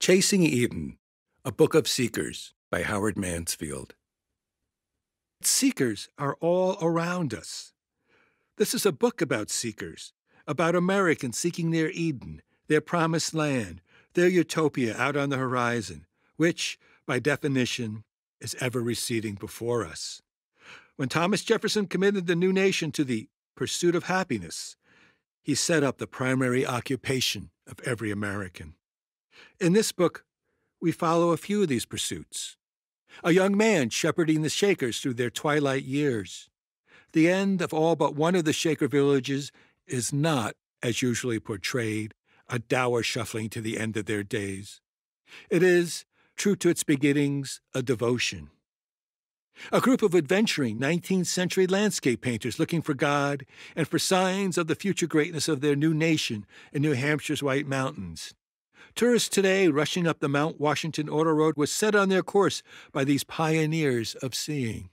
Chasing Eden, a book of seekers by Howard Mansfield. Seekers are all around us. This is a book about seekers, about Americans seeking their Eden, their promised land, their utopia out on the horizon, which, by definition, is ever receding before us. When Thomas Jefferson committed the new nation to the pursuit of happiness, he set up the primary occupation of every American. In this book, we follow a few of these pursuits. A young man shepherding the Shakers through their twilight years. The end of all but one of the Shaker villages is not, as usually portrayed, a dour shuffling to the end of their days. It is, true to its beginnings, a devotion. A group of adventuring 19th century landscape painters looking for God and for signs of the future greatness of their new nation in New Hampshire's White Mountains. Tourists today rushing up the Mount Washington Auto Road were set on their course by these pioneers of seeing.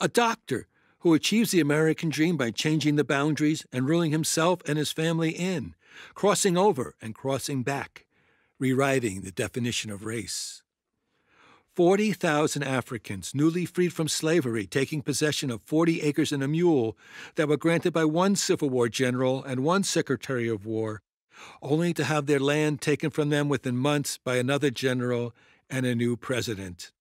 A doctor who achieves the American dream by changing the boundaries and ruling himself and his family in, crossing over and crossing back, rewriting the definition of race. 40,000 Africans newly freed from slavery taking possession of 40 acres and a mule that were granted by one Civil War general and one Secretary of War only to have their land taken from them within months by another general and a new president.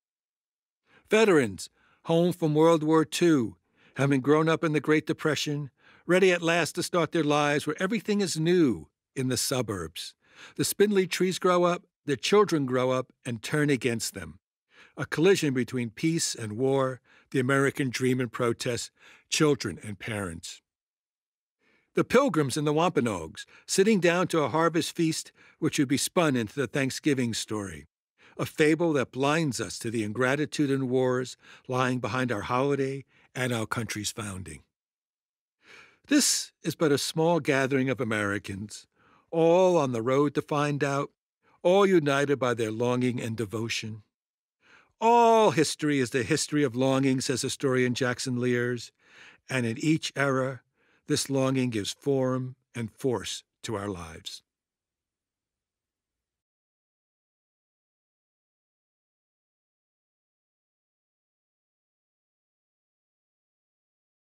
Veterans, home from World War II, having grown up in the Great Depression, ready at last to start their lives where everything is new in the suburbs. The spindly trees grow up, their children grow up and turn against them. A collision between peace and war, the American dream and protest, children and parents. The pilgrims and the Wampanoags, sitting down to a harvest feast which would be spun into the Thanksgiving story, a fable that blinds us to the ingratitude and wars lying behind our holiday and our country's founding. This is but a small gathering of Americans, all on the road to find out, all united by their longing and devotion. All history is the history of longing, says historian Jackson Lears, and in each era, this longing gives form and force to our lives.